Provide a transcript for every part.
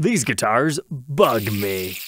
These guitars bug me.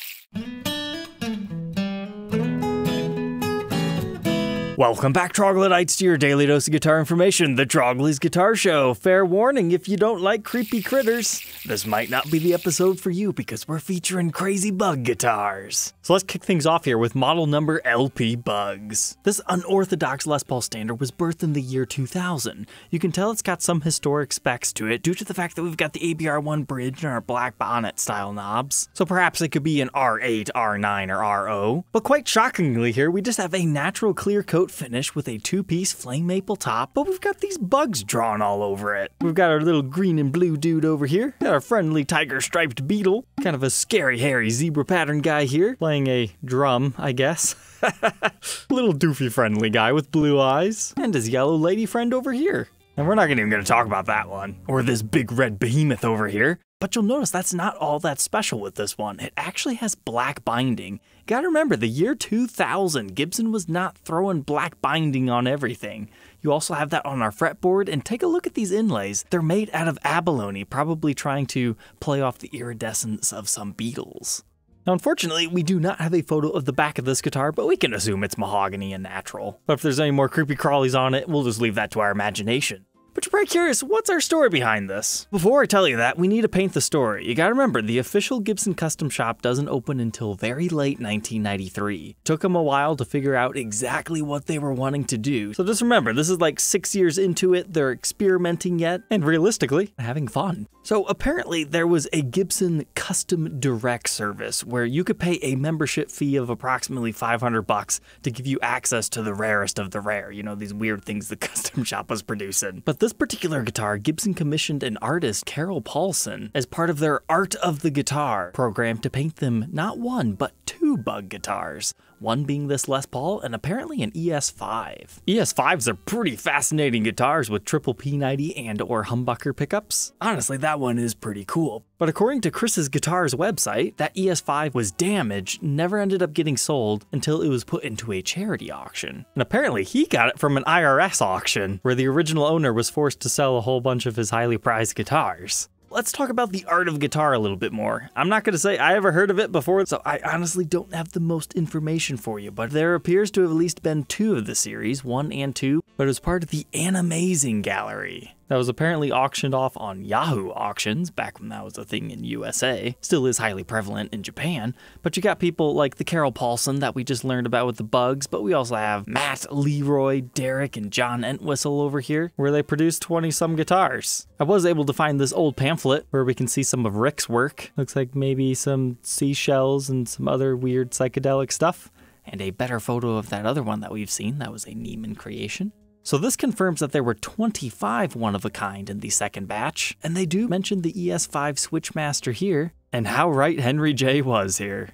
Welcome back, troglodytes, to your daily dose of guitar information, the Trogly's Guitar Show. Fair warning if you don't like creepy critters, this might not be the episode for you because we're featuring crazy bug guitars. So let's kick things off here with model number LP Bugs. This unorthodox Les Paul standard was birthed in the year 2000. You can tell it's got some historic specs to it due to the fact that we've got the ABR1 bridge and our black bonnet style knobs. So perhaps it could be an R8, R9, or R0. But quite shockingly here, we just have a natural clear coat finish with a two-piece flame maple top, but we've got these bugs drawn all over it. We've got our little green and blue dude over here, got our friendly tiger striped beetle, kind of a scary hairy zebra pattern guy here, playing a drum, I guess. little doofy friendly guy with blue eyes, and his yellow lady friend over here. And we're not even going to talk about that one. Or this big red behemoth over here. But you'll notice that's not all that special with this one. It actually has black binding. You gotta remember, the year 2000, Gibson was not throwing black binding on everything. You also have that on our fretboard, and take a look at these inlays. They're made out of abalone, probably trying to play off the iridescence of some beetles. Now, unfortunately, we do not have a photo of the back of this guitar, but we can assume it's mahogany and natural. But if there's any more creepy crawlies on it, we'll just leave that to our imagination. But you're probably curious, what's our story behind this? Before I tell you that, we need to paint the story. You gotta remember, the official Gibson custom shop doesn't open until very late 1993. Took them a while to figure out exactly what they were wanting to do. So just remember, this is like six years into it, they're experimenting yet, and realistically, having fun. So apparently there was a Gibson custom direct service where you could pay a membership fee of approximately 500 bucks to give you access to the rarest of the rare, you know, these weird things the custom shop was producing. But this particular guitar, Gibson commissioned an artist, Carol Paulson, as part of their Art of the Guitar program to paint them not one, but two bug guitars. One being this Les Paul and apparently an ES5. ES5s are pretty fascinating guitars with triple P90 and or humbucker pickups. Honestly, that one is pretty cool. But according to Chris's Guitars website, that ES5 was damaged, never ended up getting sold until it was put into a charity auction. And apparently he got it from an IRS auction, where the original owner was forced to sell a whole bunch of his highly prized guitars let's talk about the art of guitar a little bit more. I'm not going to say I ever heard of it before, so I honestly don't have the most information for you, but there appears to have at least been two of the series, one and two, but it was part of the Animazing Gallery that was apparently auctioned off on Yahoo auctions back when that was a thing in USA. Still is highly prevalent in Japan, but you got people like the Carol Paulson that we just learned about with the bugs, but we also have Matt, Leroy, Derek, and John Entwistle over here, where they produced 20 some guitars. I was able to find this old pamphlet where we can see some of Rick's work. Looks like maybe some seashells and some other weird psychedelic stuff and a better photo of that other one that we've seen. That was a Neiman creation. So this confirms that there were 25 one of a kind in the second batch, and they do mention the ES5 Switchmaster here, and how right Henry J was here.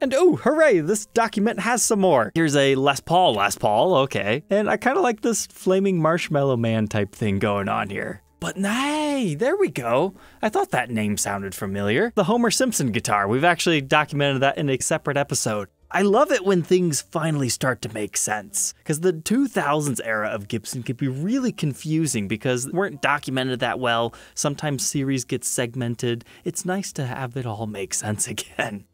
And oh, hooray, this document has some more. Here's a Les Paul, Les Paul, okay. And I kind of like this flaming marshmallow man type thing going on here. But nay, there we go. I thought that name sounded familiar. The Homer Simpson guitar. We've actually documented that in a separate episode. I love it when things finally start to make sense, because the 2000s era of Gibson could be really confusing because they weren't documented that well. Sometimes series get segmented. It's nice to have it all make sense again.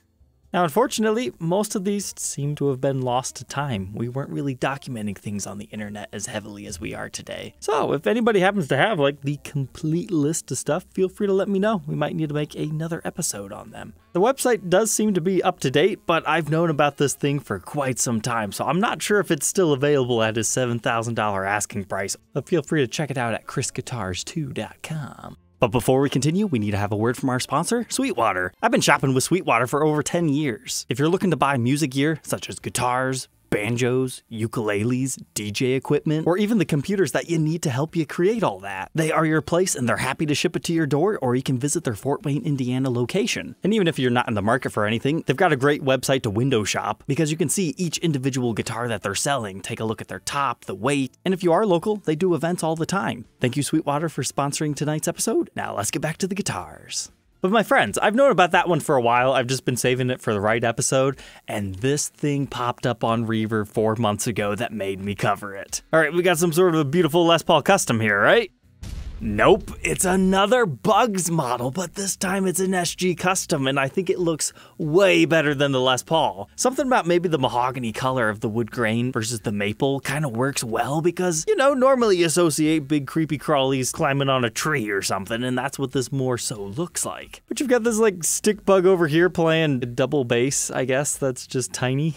Now, unfortunately, most of these seem to have been lost to time. We weren't really documenting things on the internet as heavily as we are today. So, if anybody happens to have like the complete list of stuff, feel free to let me know. We might need to make another episode on them. The website does seem to be up to date, but I've known about this thing for quite some time, so I'm not sure if it's still available at his $7,000 asking price. But feel free to check it out at chrisguitars2.com. But before we continue, we need to have a word from our sponsor, Sweetwater. I've been shopping with Sweetwater for over 10 years. If you're looking to buy music gear, such as guitars, banjos, ukuleles, DJ equipment, or even the computers that you need to help you create all that. They are your place and they're happy to ship it to your door, or you can visit their Fort Wayne, Indiana location. And even if you're not in the market for anything, they've got a great website to window shop because you can see each individual guitar that they're selling, take a look at their top, the weight, and if you are local, they do events all the time. Thank you, Sweetwater, for sponsoring tonight's episode. Now let's get back to the guitars. But my friends, I've known about that one for a while. I've just been saving it for the right episode, and this thing popped up on Reverb four months ago that made me cover it. All right, we got some sort of a beautiful Les Paul custom here, right? Nope, it's another Bugs model, but this time it's an SG Custom, and I think it looks way better than the Les Paul. Something about maybe the mahogany color of the wood grain versus the maple kind of works well because, you know, normally you associate big creepy crawlies climbing on a tree or something, and that's what this more so looks like. But you've got this like stick bug over here playing double bass, I guess, that's just tiny.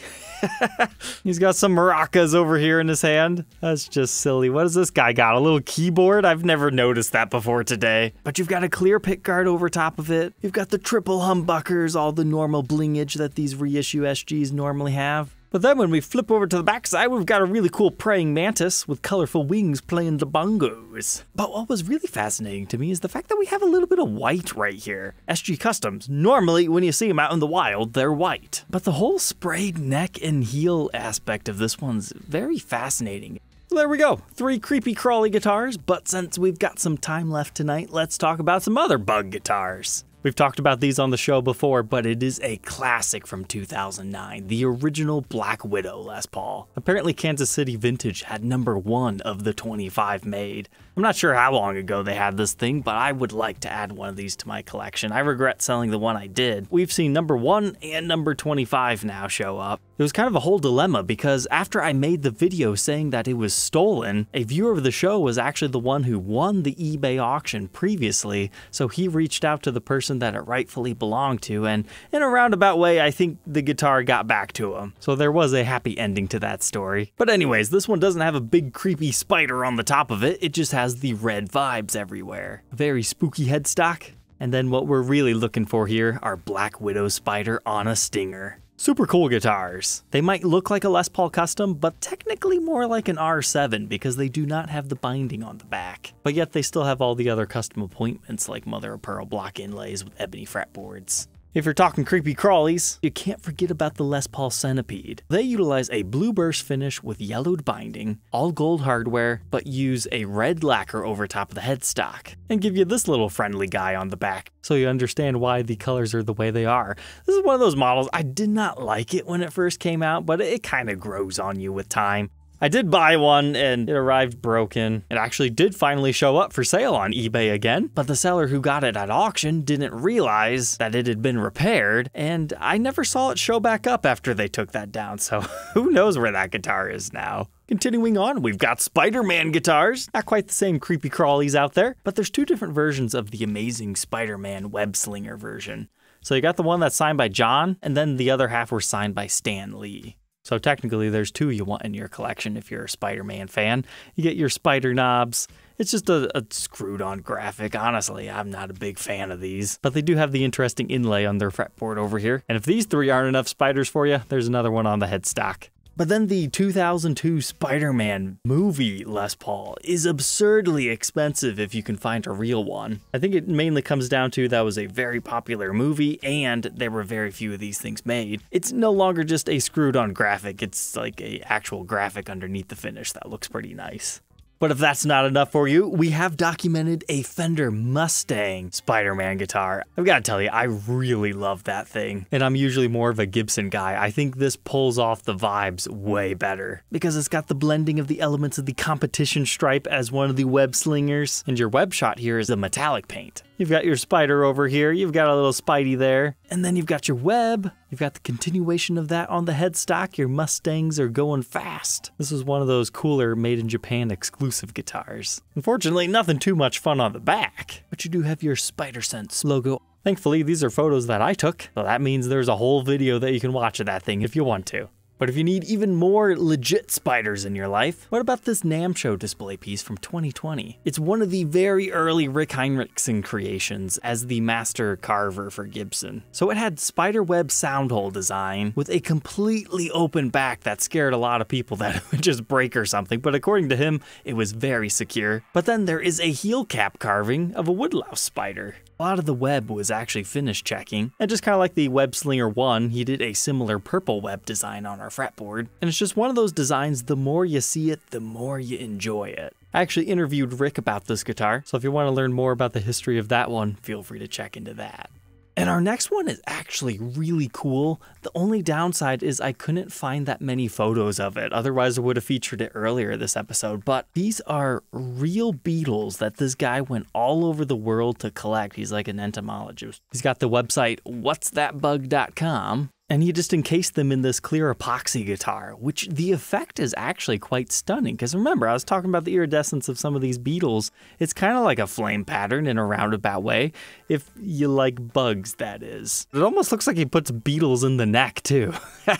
He's got some maracas over here in his hand. That's just silly. What does this guy got? A little keyboard? I've never noticed that before today. But you've got a clear pick guard over top of it. You've got the triple humbuckers, all the normal blingage that these reissue SGs normally have. But then when we flip over to the backside, we've got a really cool praying mantis with colorful wings playing the bongos. But what was really fascinating to me is the fact that we have a little bit of white right here. SG Customs, normally when you see them out in the wild, they're white. But the whole sprayed neck and heel aspect of this one's very fascinating. There we go, three creepy crawly guitars, but since we've got some time left tonight, let's talk about some other bug guitars. We've talked about these on the show before, but it is a classic from 2009, the original Black Widow Les Paul. Apparently, Kansas City Vintage had number one of the 25 made. I'm not sure how long ago they had this thing, but I would like to add one of these to my collection. I regret selling the one I did. We've seen number one and number 25 now show up. It was kind of a whole dilemma because after I made the video saying that it was stolen, a viewer of the show was actually the one who won the eBay auction previously, so he reached out to the person that it rightfully belonged to, and in a roundabout way, I think the guitar got back to him. So there was a happy ending to that story. But anyways, this one doesn't have a big creepy spider on the top of it, it just has the red vibes everywhere. Very spooky headstock. And then what we're really looking for here are Black Widow Spider on a Stinger. Super cool guitars. They might look like a Les Paul Custom, but technically more like an R7 because they do not have the binding on the back. But yet they still have all the other custom appointments like mother of pearl block inlays with ebony fretboards. If you're talking creepy crawlies, you can't forget about the Les Paul Centipede. They utilize a blue burst finish with yellowed binding, all gold hardware, but use a red lacquer over top of the headstock, and give you this little friendly guy on the back, so you understand why the colors are the way they are. This is one of those models, I did not like it when it first came out, but it kind of grows on you with time. I did buy one and it arrived broken. It actually did finally show up for sale on eBay again, but the seller who got it at auction didn't realize that it had been repaired, and I never saw it show back up after they took that down, so who knows where that guitar is now. Continuing on, we've got Spider Man guitars. Not quite the same creepy crawlies out there, but there's two different versions of the amazing Spider Man web slinger version. So you got the one that's signed by John, and then the other half were signed by Stan Lee. So technically, there's two you want in your collection if you're a Spider Man fan. You get your spider knobs. It's just a, a screwed on graphic. Honestly, I'm not a big fan of these. But they do have the interesting inlay on their fretboard over here. And if these three aren't enough spiders for you, there's another one on the headstock. But then the 2002 Spider Man movie Les Paul is absurdly expensive if you can find a real one. I think it mainly comes down to that was a very popular movie and there were very few of these things made. It's no longer just a screwed on graphic, it's like a actual graphic underneath the finish that looks pretty nice. But if that's not enough for you, we have documented a Fender Mustang Spider Man guitar. I've got to tell you, I really love that thing. And I'm usually more of a Gibson guy. I think this pulls off the vibes way better because it's got the blending of the elements of the competition stripe as one of the web slingers. And your web shot here is the metallic paint. You've got your spider over here, you've got a little spidey there, and then you've got your web. You've got the continuation of that on the headstock. Your Mustangs are going fast. This is one of those cooler made in Japan exclusive guitars. Unfortunately, nothing too much fun on the back, but you do have your Spider Sense logo. Thankfully, these are photos that I took, so that means there's a whole video that you can watch of that thing if you want to. But if you need even more legit spiders in your life, what about this NAMM display piece from 2020? It's one of the very early Rick Heinrichsen creations as the master carver for Gibson. So it had spiderweb soundhole design with a completely open back that scared a lot of people that it would just break or something, but according to him, it was very secure. But then there is a heel cap carving of a woodlouse spider. A lot of the web was actually finished checking, and just kind of like the Web Slinger 1, he did a similar purple web design on our fretboard. And it's just one of those designs, the more you see it, the more you enjoy it. I actually interviewed Rick about this guitar, so if you want to learn more about the history of that one, feel free to check into that. And our next one is actually really cool. The only downside is I couldn't find that many photos of it. Otherwise, I would have featured it earlier this episode. But these are real beetles that this guy went all over the world to collect. He's like an entomologist. He's got the website what'sthatbug.com and he just encased them in this clear epoxy guitar, which the effect is actually quite stunning. Because remember, I was talking about the iridescence of some of these beetles. It's kind of like a flame pattern in a roundabout way, if you like bugs, that is. It almost looks like he puts beetles in the neck, too.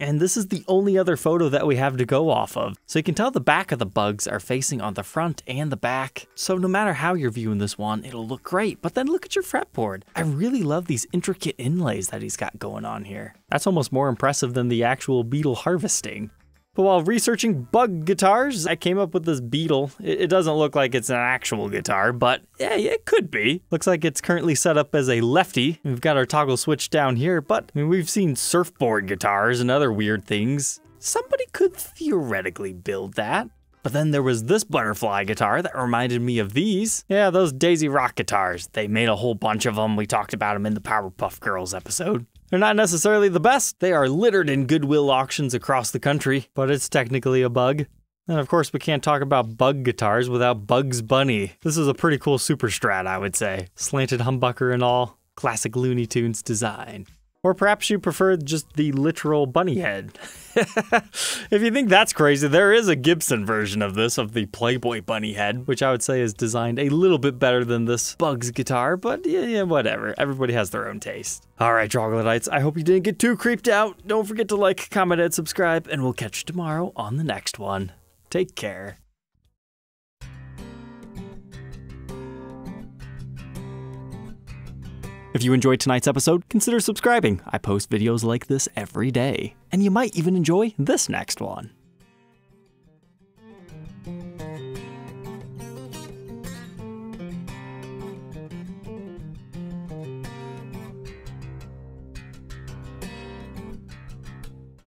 And this is the only other photo that we have to go off of. So you can tell the back of the bugs are facing on the front and the back. So no matter how you're viewing this one, it'll look great. But then look at your fretboard. I really love these intricate inlays that he's got going on here. That's almost more impressive than the actual beetle harvesting. But while researching bug guitars, I came up with this Beetle. It, doesn't look like it's an actual guitar, but yeah, it could be. Looks like it's currently set up as a lefty. We've got our toggle switch down here, but I mean, we've seen surfboard guitars and other weird things. Somebody could theoretically build that. But then there was this butterfly guitar that reminded me of these. Yeah, those Daisy Rock guitars. They made a whole bunch of them. We talked about them in the Powerpuff Girls episode. They're not necessarily the best. They are littered in Goodwill auctions across the country, but it's technically a bug. And of course, we can't talk about bug guitars without Bugs Bunny. This is a pretty cool super strat, I would say. Slanted humbucker and all. Classic Looney Tunes design. Or perhaps you prefer just the literal bunny head. if you think that's crazy, there is a Gibson version of this, of the Playboy bunny head, which I would say is designed a little bit better than this Bugs guitar, but yeah, yeah whatever. Everybody has their own taste. All right, troglodytes, I hope you didn't get too creeped out. Don't forget to like, comment, and subscribe, and we'll catch you tomorrow on the next one. Take care. If you enjoyed tonight's episode, consider subscribing. I post videos like this every day. And you might even enjoy this next one.